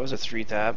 was a three tap.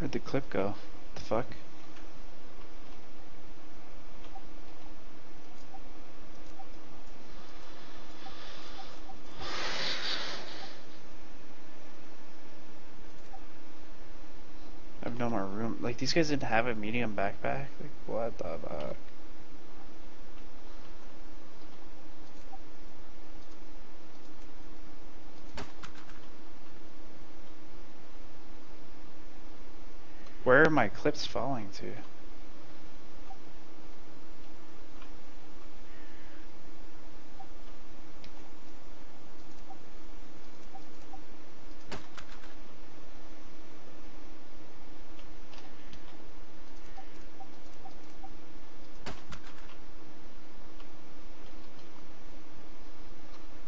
Where'd the clip go? The fuck? I have no more room. Like, these guys didn't have a medium backpack? Like, what the fuck? Where are my clips falling to?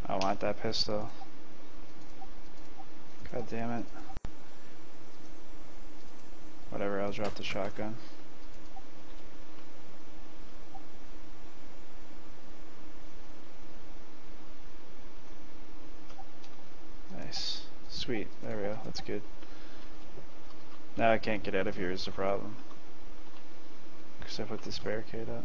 I want that pistol. God damn it. I'll drop the shotgun. Nice. Sweet. There we go. That's good. Now I can't get out of here is the problem. Because I put this barricade up.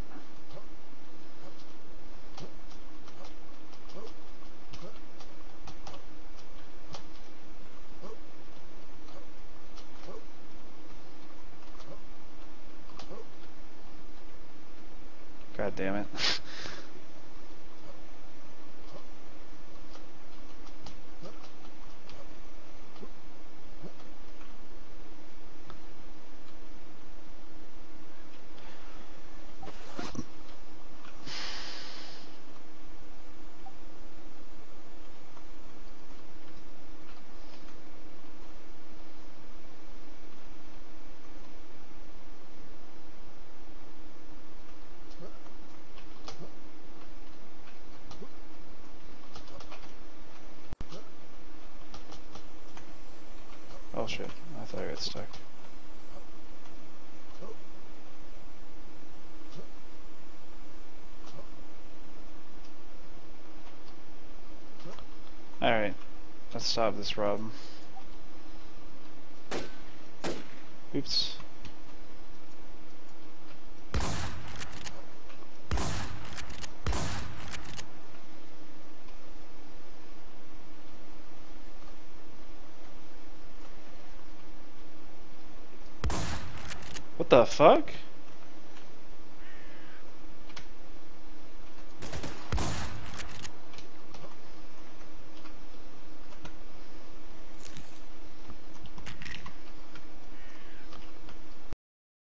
God damn it. Oh shit, I thought I got stuck. Alright, let's stop this problem. Oops. What the fuck?